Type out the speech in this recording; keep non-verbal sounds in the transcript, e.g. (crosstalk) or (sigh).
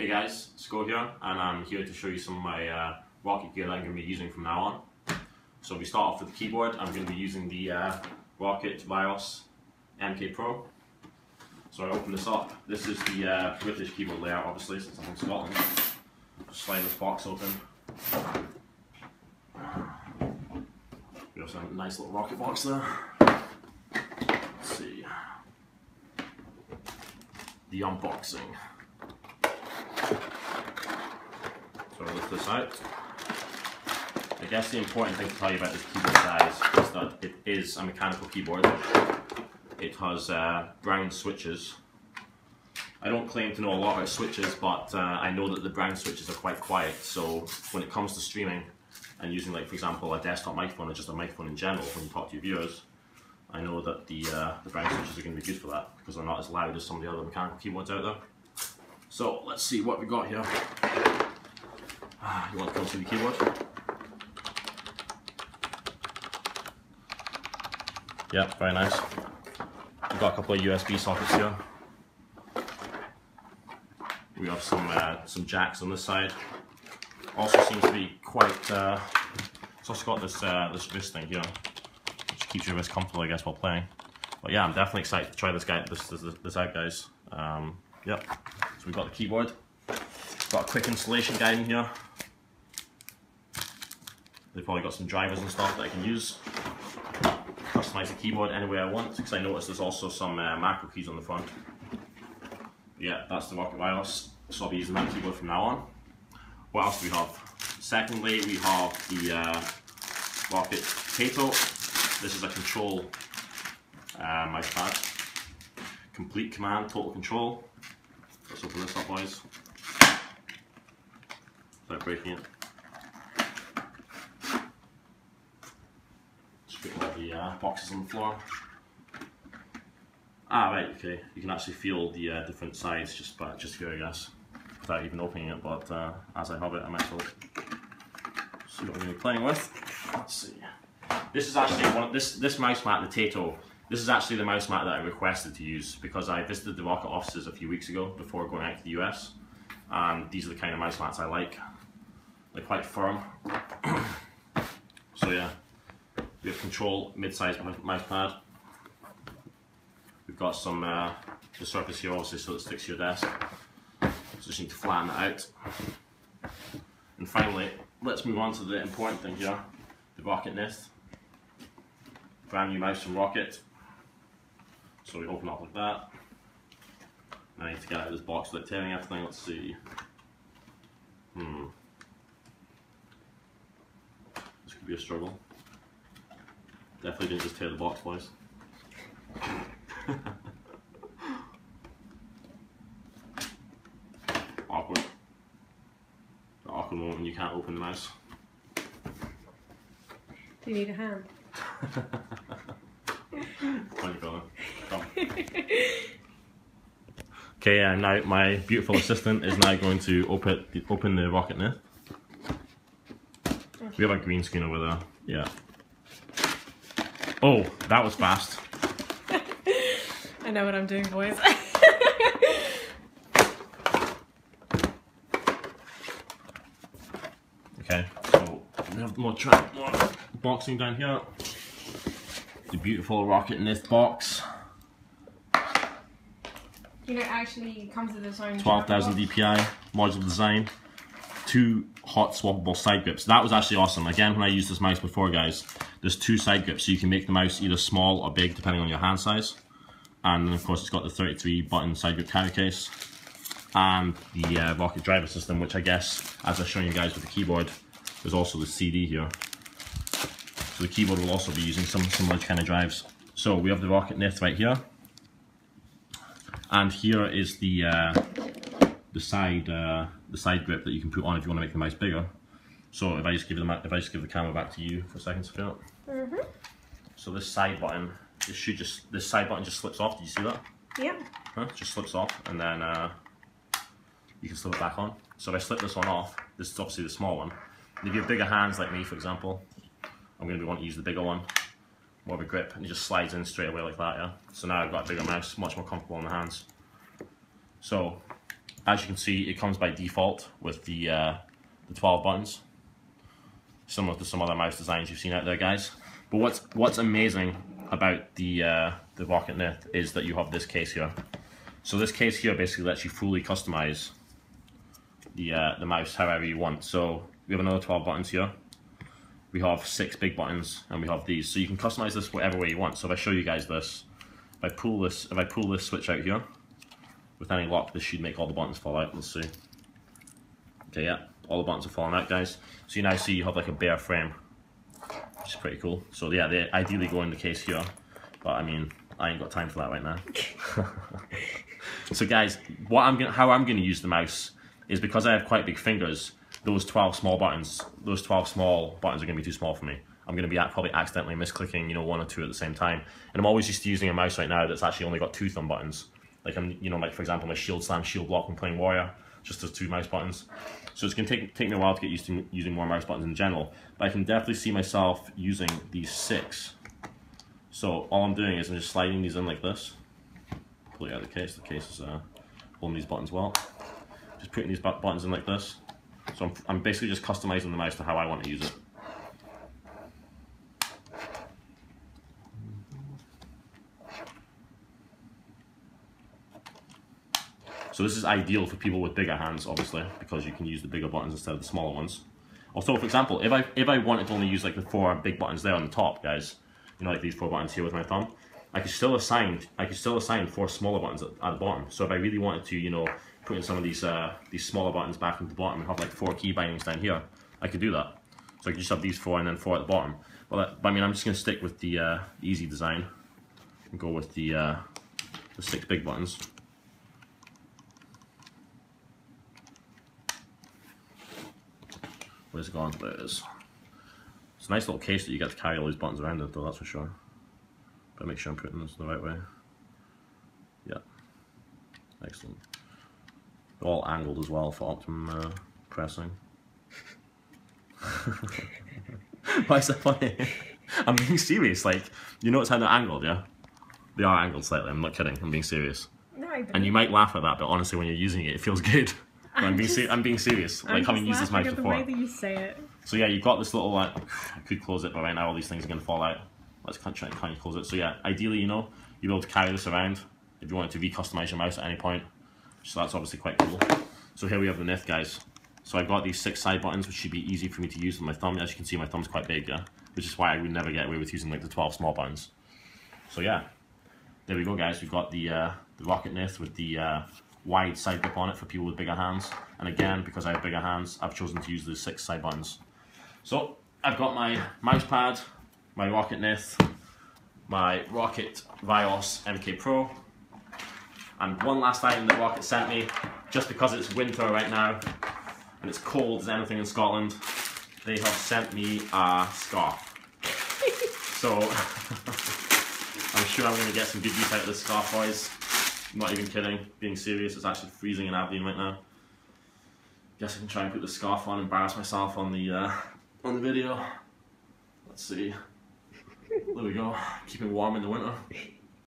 Hey guys, Sco here, and I'm here to show you some of my uh, ROCCAT gear that I'm going to be using from now on. So we start off with the keyboard. I'm going to be using the uh, ROCCAT Ryos MK Pro. So I open this up. This is the uh, British keyboard layout, obviously, since I'm from Scotland. Just slide this box open. We also have a nice little ROCCAT box there. Let's see. The unboxing. So I lift this out. I guess the important thing to tell you about this keyboard guys is that it is a mechanical keyboard. It has uh, brown switches. I don't claim to know a lot about switches, but uh, I know that the brown switches are quite quiet. So when it comes to streaming and using, like for example, a desktop microphone or just a microphone in general when you talk to your viewers, I know that the uh, the brown switches are going to be good for that because they're not as loud as some of the other mechanical keyboards out there. So let's see what we got here. Ah, you want to come see the keyboard? Yep, very nice. We've got a couple of USB sockets here. We have some uh, some jacks on this side. Also seems to be quite. Uh, it's also got this uh, this wrist thing here, which keeps your wrist comfortable, I guess, while playing. But yeah, I'm definitely excited to try this guy this this, this out, guys. Um, yep. So we've got the keyboard. Got a quick installation guide in here. They've probably got some drivers and stuff that I can use. Customize the keyboard any way I want, because I noticed there's also some uh, macro keys on the front. Yeah, that's the ROCCAT Ryos, so I'll be using that keyboard from now on. What else do we have? Secondly, we have the uh, ROCCAT Taito. This is a control uh, mouse pad. Complete command, total control. Let's open this up, boys. Without breaking it. Just put all the uh, boxes on the floor. Ah, right, okay. You can actually feel the uh, different sides just by just here, I guess, without even opening it. But uh, as I have it, I might as well see what we're going to be playing with. Let's see. This is actually one this this mouse mat, the Taito. This is actually the mouse mat that I requested to use because I visited the ROCCAT offices a few weeks ago before going out to the US, and these are the kind of mouse mats I like. They're quite firm. so yeah, we have control mid-sized mouse pad. We've got some uh, the surface here obviously so it sticks to your desk. So just need to flatten that out. And finally, let's move on to the important thing here, the ROCCAT Nyth. Brand new mouse from ROCCAT. So we open up like that. I need to get out of this box without tearing everything. Let's see. Hmm. This could be a struggle. Definitely didn't just tear the box, boys. (laughs) awkward. The awkward moment when you can't open the mouse. Do you need a hand? When you going? Come. Okay, and now my beautiful assistant is now going to open the, open the ROCCAT Nyth. We have a green screen over there. Yeah. Oh, that was fast. (laughs) I know what I'm doing, boys. (laughs) Okay, so we have more track, more boxing down here. The beautiful ROCCAT in this box. you know, it actually comes with its own. 12,000 DPI, modular design, two hot swappable side grips. That was actually awesome. Again, when I used this mouse before, guys, there's two side grips, so you can make the mouse either small or big, depending on your hand size. And then, of course, it's got the 33 button side grip carry case. And the uh, ROCCAT driver system, which I guess, as I've shown you guys with the keyboard, there's also the CD here. So the keyboard will also be using some similar kind of drives. So we have the ROCCAT Nyth right here. And here is the uh, the side uh, the side grip that you can put on if you want to make the mouse bigger. So if I just give the if I just give the camera back to you for a second, Sophia. Mm-hmm. So this side button, this should just this side button just slips off. Did you see that? Yeah. Huh? It just slips off, and then uh, you can slip it back on. So if I slip this one off, this is obviously the small one. And if you have bigger hands like me, for example, I'm going to want to use the bigger one, more of a grip, and it just slides in straight away like that. Yeah. So now I've got a bigger mouse, much more comfortable in the hands. So as you can see, it comes by default with the uh, the 12 buttons, similar to some other mouse designs you've seen out there, guys. But what's what's amazing about the uh, the ROCCAT Nyth is that you have this case here. So this case here basically lets you fully customize the uh, the mouse however you want. So we have another 12 buttons here. We have six big buttons and we have these. So you can customize this whatever way you want. So if I show you guys this, if I pull this, if I pull this switch out here, with any luck, this should make all the buttons fall out. Let's see. Okay, yeah, all the buttons are falling out, guys. So you now see you have like a bare frame, which is pretty cool. So yeah, they ideally go in the case here, but I mean, I ain't got time for that right now. (laughs) so guys, what I'm gonna, how I'm gonna use the mouse is because I have quite big fingers. Those 12 small buttons, those 12 small buttons are gonna be too small for me. I'm going to be probably accidentally misclicking, you know, one or two at the same time. And I'm always used to using a mouse right now that's actually only got two thumb buttons. Like I'm, you know, like for example, my shield slam, shield block when playing warrior, just those two mouse buttons. So it's to take, take me a while to get used to using more mouse buttons in general. But I can definitely see myself using these six. So all I'm doing is I'm just sliding these in like this. Pull it out of the case. The case is uh, holding these buttons well. Just putting these buttons in like this. So I'm, I'm basically just customizing the mouse to how I want to use it. So this is ideal for people with bigger hands, obviously, because you can use the bigger buttons instead of the smaller ones. Also, for example, if I if I wanted to only use like the four big buttons there on the top, guys, you know, like these four buttons here with my thumb, I could still assign I could still assign four smaller buttons at, at the bottom. So if I really wanted to, you know, put in some of these uh, these smaller buttons back into the bottom and have like four key bindings down here, I could do that. So I could just have these four and then four at the bottom. But, that, I mean, I'm just going to stick with the uh, easy design and go with the uh, the six big buttons. Where's it gone? There it is. It's a nice little case that you get to carry all these buttons around it though, that's for sure. But make sure I'm putting this the right way. Yeah. Excellent. They're all angled as well for optimum uh, pressing. (laughs) Why is that funny? I'm being serious, like, you notice how they're angled, yeah? They are angled slightly, I'm not kidding, I'm being serious. No, I don't. And you might laugh at that, but honestly when you're using it, it feels good. (laughs) I'm, I'm being, just- se- I'm being serious, I'm like having used this mouse before. the way that you say it. So yeah, you've got this little like, (sighs) I could close it, but right now all these things are going to fall out. Let's try and kind of close it. So yeah, ideally, you know, you'll be able to carry this around if you wanted to re-customize your mouse at any point. So that's obviously quite cool. So here we have the Nyth, guys. So I've got these six side buttons, which should be easy for me to use with my thumb. As you can see, my thumb's quite big, yeah? Which is why I would never get away with using like the 12 small buttons. So yeah, there we go, guys. We've got the uh, the ROCCAT Nyth with the uh, wide side grip on it for people with bigger hands. And again, because I have bigger hands, I've chosen to use the six side buttons. So I've got my mouse pad, my ROCCAT Nyth, my ROCCAT Ryos MK Pro, and one last item that ROCCAT sent me, just because it's winter right now and it's cold as anything in Scotland, they have sent me a scarf. so (laughs) I'm sure I'm going to get some good use out of this scarf, boys. I'm not even kidding, being serious, it's actually freezing in Aberdeen right now. Guess I can try and put the scarf on, embarrass myself on the uh, on the video. Let's see. There we go. Keeping warm in the winter.